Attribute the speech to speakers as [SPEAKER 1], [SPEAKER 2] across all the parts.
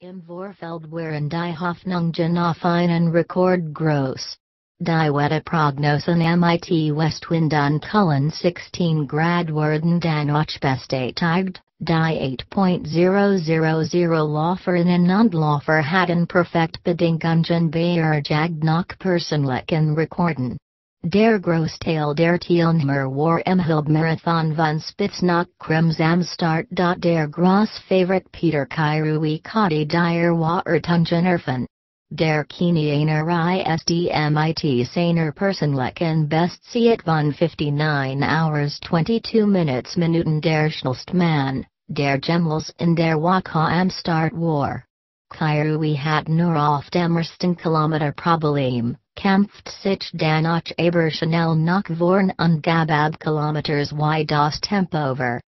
[SPEAKER 1] Im Vorfeldwaren die Hoffnungen auf einen Rekord groß. Die Wetterprognosen MIT Westwind an Kullen 16 Grad werden dan bestätigt, die 8.000 Lauferinnen und Laufer hatten perfekt Bedingungen beherjagt nach persönlichen Rekorden. Der Großteil der Teilnehmer war im Halbmarathon von Spitznach Krems am Start. Der Grossfavorit Peter Kirui Kadi er der Wahrtungen Der Kenianer ISDMIT seiner persönlichen Bestzeit von 59 hours 22 minutes Minuten der Schnellstmann, der Gemels in der Wachau am Start war. Kirui hat nur auf dem Kilometer Problem, kämpft sich danach aber schnell nach vorn und gab kilometers y das Tempo over.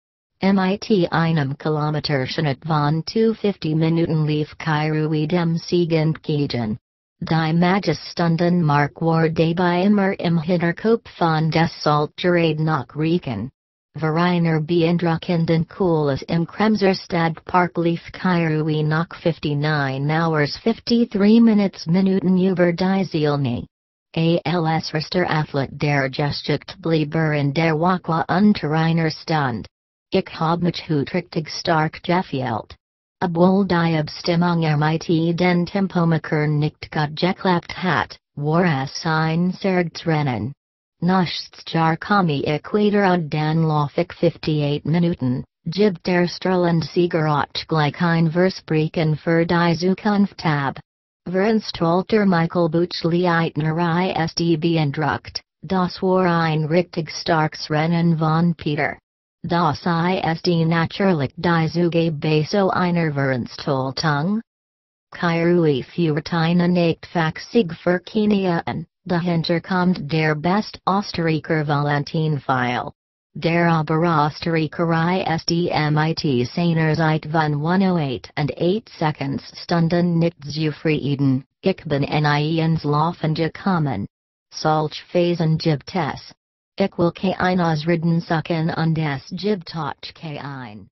[SPEAKER 1] MIT einem Kilometerschnitt von 250 Minuten lief Kirui dem Siegentgegen. Die Magiststunden Mark war dabei immer im Hinterkopf von des Saltgerade nach Rieken. Veriner beeindruckenden Cooles im Kremser Stadtpark lief Kirui nach 59 hours 53 minutes Minuten über die. Als Rister Athlet der Geschichte blieben in der Wachau unter einer Stund. Ich hab mich richtig stark gefühlt. Obwohl die Abstimmung mit den Tempomaker nicht gut geklappt hat, war es ein Rennen. Nichts kami Equator dan Laufik 58 Minuten, Sieger auch gleich ein Versprechen für die Zukunft ab. Veranstalter Michael Buchleitner ISD beeindruckt, das war ein richtig starkes Rennen von Peter. Das ISD natürlich die Zugabe so einer Veranstaltung? Kirui führt einen Sieg für Kenia. Dahinter kommt der Best Österreicher Valentin Pfeil. Der Oberösterreicher ISDMIT seiner Zeit von 108 and 8 Seconds Stunden nicht zufrieden, ich bin in ins Laufen gekommen. Solch Phasen gibt es. Ich will kein Ausreden suchen und es gibt auch kein.